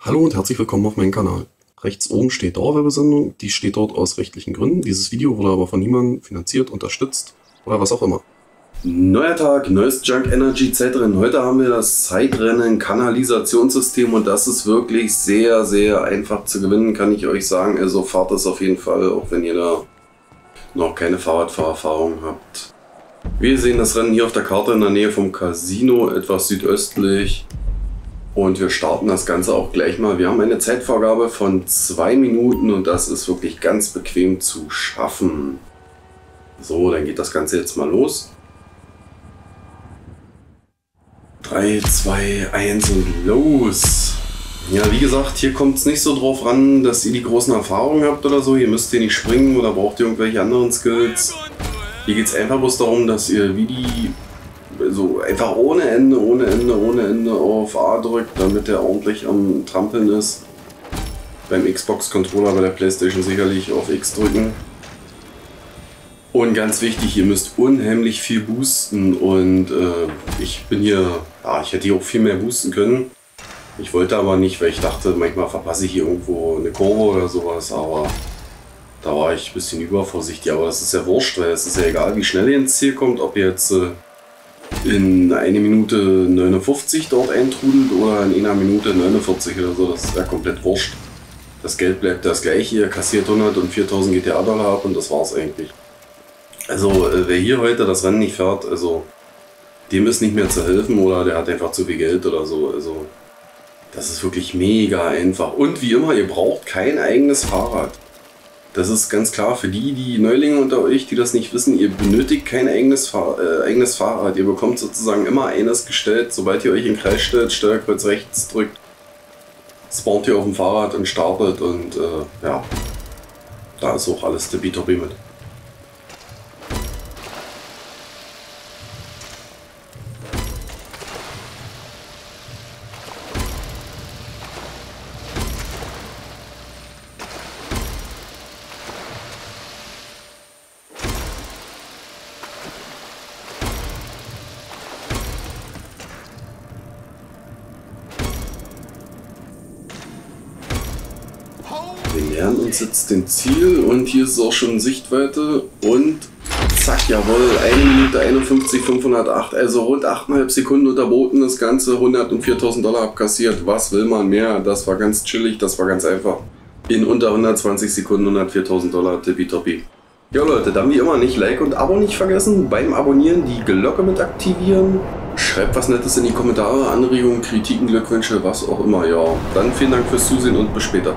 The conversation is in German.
Hallo und herzlich willkommen auf meinem Kanal. Rechts oben steht Dauerwerbesendung, die steht dort aus rechtlichen Gründen. Dieses Video wurde aber von niemandem finanziert, unterstützt oder was auch immer. Neuer Tag, neues Junk Energy Zeitrennen. Heute haben wir das Zeitrennen Kanalisationssystem und das ist wirklich sehr, sehr einfach zu gewinnen, kann ich euch sagen. Also fahrt es auf jeden Fall, auch wenn ihr da noch keine Fahrradfahrerfahrung habt. Wir sehen das Rennen hier auf der Karte in der Nähe vom Casino, etwas südöstlich. Und wir starten das Ganze auch gleich mal. Wir haben eine Zeitvorgabe von zwei Minuten und das ist wirklich ganz bequem zu schaffen. So, dann geht das Ganze jetzt mal los. 3, 2, 1 und los. Ja, wie gesagt, hier kommt es nicht so drauf ran, dass ihr die großen Erfahrungen habt oder so. Ihr müsst hier nicht springen oder braucht ihr irgendwelche anderen Skills. Hier geht es einfach bloß darum, dass ihr wie die einfach ohne Ende, ohne Ende, ohne Ende auf A drückt, damit er ordentlich am Trampeln ist. Beim Xbox-Controller, bei der Playstation sicherlich auf X drücken. Und ganz wichtig, ihr müsst unheimlich viel boosten und äh, ich bin hier, ja, ich hätte hier auch viel mehr boosten können. Ich wollte aber nicht, weil ich dachte, manchmal verpasse ich hier irgendwo eine Kurve oder sowas, aber da war ich ein bisschen übervorsichtig. Aber das ist ja wurscht, weil es ist ja egal, wie schnell ihr ins Ziel kommt, ob ihr jetzt äh, in eine Minute 59 dort eintrudelt oder in einer Minute 49 oder so, das ist ja komplett wurscht. Das Geld bleibt das gleiche, ihr kassiert 100 und 4000 GTA-Dollar ab und das war's eigentlich. Also äh, wer hier heute das Rennen nicht fährt, also dem ist nicht mehr zu helfen oder der hat einfach zu viel Geld oder so. Also das ist wirklich mega einfach. Und wie immer, ihr braucht kein eigenes Fahrrad. Das ist ganz klar für die, die Neulinge unter euch, die das nicht wissen, ihr benötigt kein eigenes, Fahr äh, eigenes Fahrrad. Ihr bekommt sozusagen immer eines gestellt. Sobald ihr euch in den Kreis stellt, Steuerkreuz rechts drückt, spawnt ihr auf dem Fahrrad und startet und äh, ja, da ist auch alles tippitoppi mit. Wir nähern uns jetzt dem Ziel und hier ist auch schon Sichtweite und zack, jawohl, 1 Minute 51, 508, also rund 8,5 Sekunden unterboten, das Ganze 104.000 Dollar abkassiert. Was will man mehr? Das war ganz chillig, das war ganz einfach. In unter 120 Sekunden 104.000 Dollar, tippitoppi. Ja Leute, dann wie immer nicht Like und Abo nicht vergessen. Beim Abonnieren die Glocke mit aktivieren. Schreibt was Nettes in die Kommentare, Anregungen, Kritiken, Glückwünsche, was auch immer. Ja, dann vielen Dank fürs Zusehen und bis später.